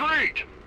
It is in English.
Retreat!